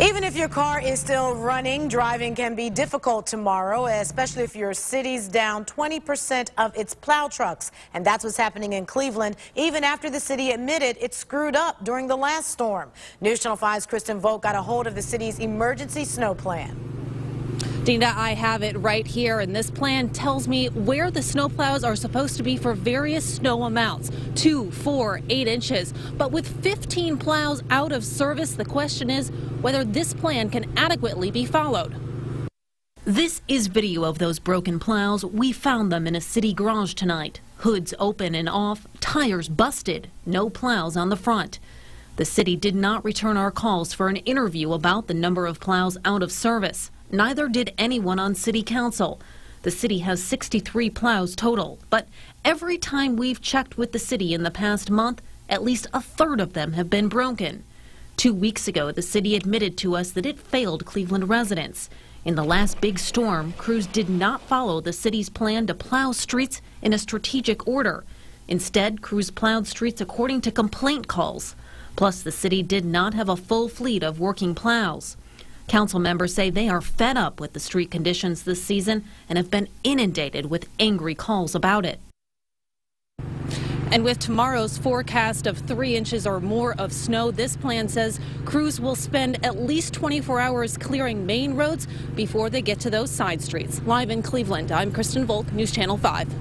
Even if your car is still running, driving can be difficult tomorrow, especially if your city's down 20% of its plow trucks. And that's what's happening in Cleveland, even after the city admitted it screwed up during the last storm. News Channel 5's Kristen Volk got a hold of the city's emergency snow plan. Dina, I have it right here, and this plan tells me where the snowplows are supposed to be for various snow amounts two, four, eight inches. But with 15 plows out of service, the question is whether this plan can adequately be followed. This is video of those broken plows. We found them in a city garage tonight. Hoods open and off, tires busted, no plows on the front. The city did not return our calls for an interview about the number of plows out of service. Neither did anyone on city council. The city has 63 plows total, but every time we've checked with the city in the past month, at least a third of them have been broken. Two weeks ago, the city admitted to us that it failed Cleveland residents. In the last big storm, crews did not follow the city's plan to plow streets in a strategic order. Instead, crews plowed streets according to complaint calls. Plus, the city did not have a full fleet of working plows. Council members say they are fed up with the street conditions this season and have been inundated with angry calls about it. And with tomorrow's forecast of three inches or more of snow, this plan says crews will spend at least 24 hours clearing main roads before they get to those side streets. Live in Cleveland, I'm Kristen Volk, News Channel 5.